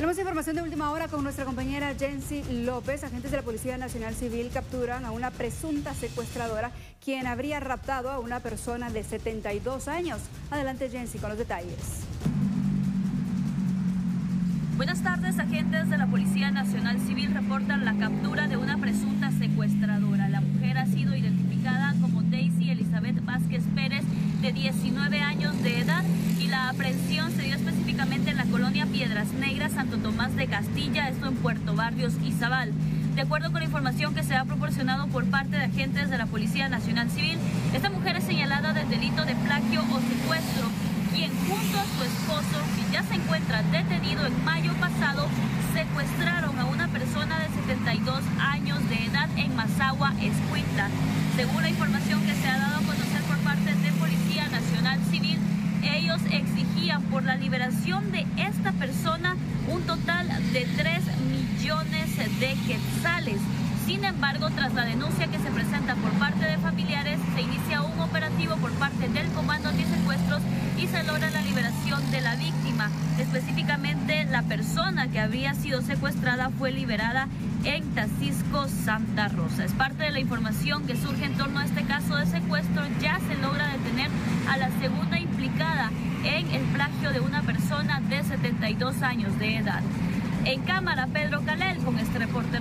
Tenemos información de última hora con nuestra compañera Jency López. Agentes de la Policía Nacional Civil capturan a una presunta secuestradora quien habría raptado a una persona de 72 años. Adelante Jency con los detalles. Buenas tardes, agentes de la Policía Nacional Civil reportan la captura de una presunta secuestradora. La mujer ha sido identificada como Daisy Elizabeth Vázquez Pérez, de 19 años de edad, y la aprehensión se dio específicamente en la colonia Piedras Negras, Santo Tomás de Castilla, esto en Puerto Barrios, Izabal. De acuerdo con la información que se ha proporcionado por parte de agentes de la Policía Nacional Civil, esta mujer es señalada del delito de plagio o secuestro, quien junto a su esposo, que ya se encuentra detenido en mayo pasado, secuestraron a una persona de 72 años de edad en Mazagua, Escuintla. Según la información que se ha dado a conocer por parte de Policía Nacional Civil, ellos por la liberación de esta persona un total de 3 millones de quetzales. Sin embargo, tras la denuncia que se presenta por parte de familiares, se inicia un operativo por parte del Comando Antisecuestros y se logra la liberación de la víctima. Específicamente, la persona que había sido secuestrada fue liberada en Tacisco, Santa Rosa. Es parte de la información que surge en torno a este caso de secuestro. Ya se logra detener a la segunda implicada en el plagio de una persona de 72 años de edad. En cámara, Pedro Calel con este reporte.